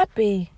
happy.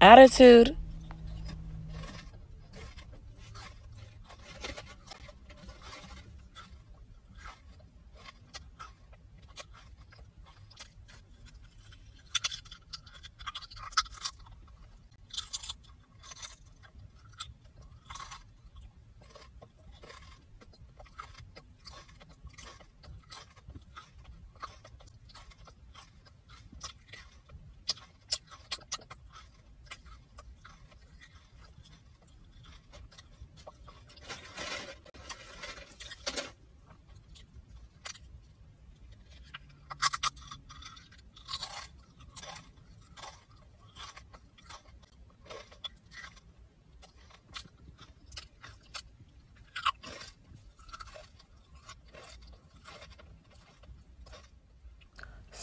Attitude.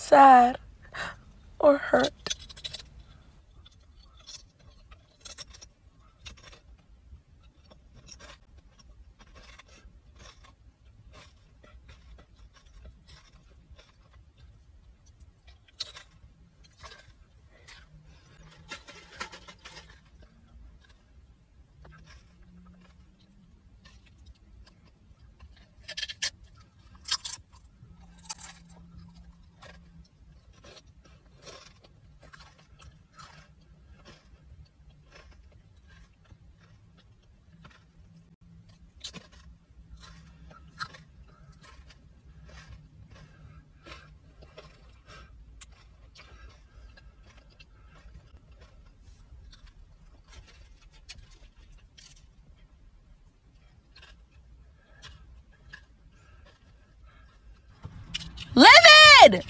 Sad or hurt. good.